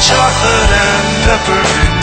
chocolate and peppermint.